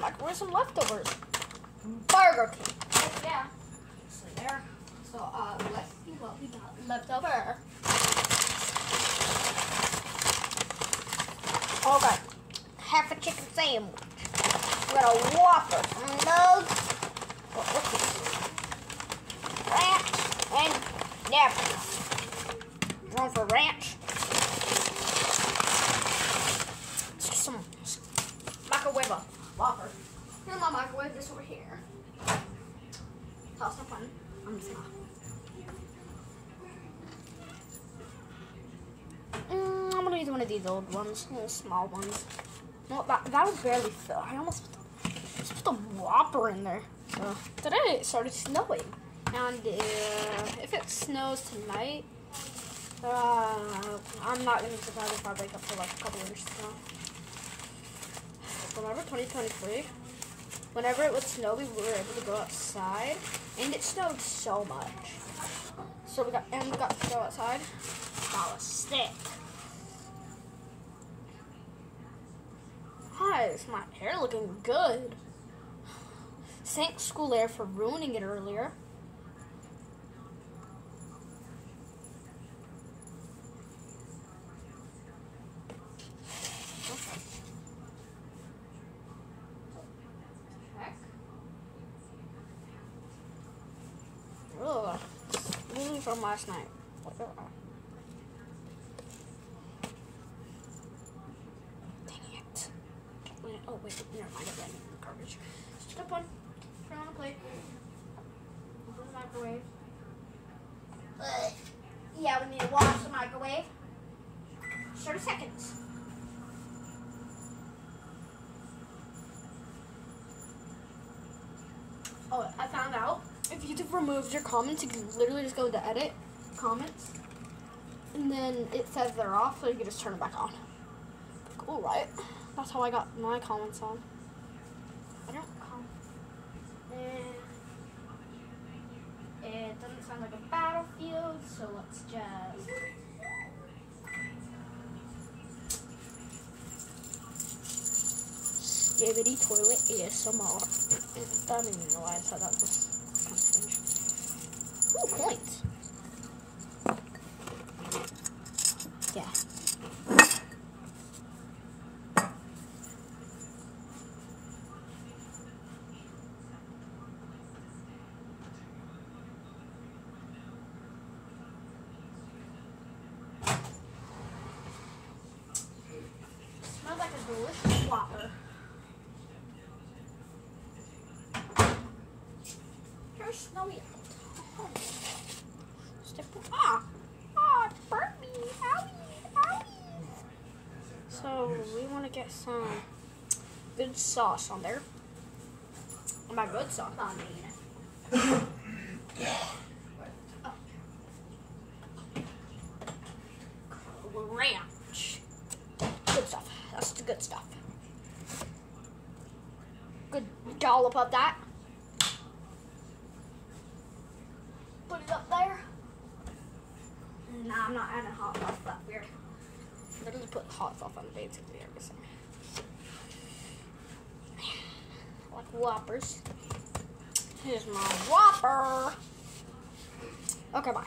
microwave some leftovers. Burger King. Yeah. So there. So uh, let's see what we got left over. Okay. Half a chicken sandwich. We got a Whopper. Some nugs. What, what's this? Ranch and napkins. Going for ranch. Let's get some microwave Whopper. Here's my microwave. This over here. Toss some fun. I'm just gonna. Mm, I'm gonna use one of these old ones, little small ones. No, that that'll barely fill. I almost put the, just put the Whopper in there. So today it started snowing, and uh, if it snows tonight, uh, I'm not gonna surprised if I wake up to like a couple inches of snow. Remember 2023? Whenever it would snow, we were able to go outside, and it snowed so much. So we got and we got to go outside. That was sick. Hi, is my hair looking good? Thanks, School Air, for ruining it earlier. Okay. Heck. Ugh. From last night. Ugh. Dang it. Oh, wait, never mind. I ran in the garbage. Step. Put it on a plate. Open the microwave. Yeah, we need to wash the microwave. 30 seconds. Oh, I found. If YouTube removes your comments, you can literally just go into edit comments, and then it says they're off, so you can just turn it back on. Cool, right? That's how I got my comments on. I don't com- eh. It doesn't sound like a battlefield, so let's just. Skibidi toilet ASMR. I didn't even know why I said that. was kind of strange. Ooh, coins. Yeah. Smells like a delicious Whopper. Here's Snowy out. Step ah, ah, it burned me. Owie, owie. So we want to get some good sauce on there. And by good sauce, I mean, ranch. Good stuff. That's the good stuff. Good dollop of that. Put it up there. Nah, I'm not adding hot sauce. That's weird. Literally put hot sauce on the basically everything. Like Whoppers. Here's my Whopper. Okay, bye.